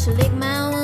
should lick my own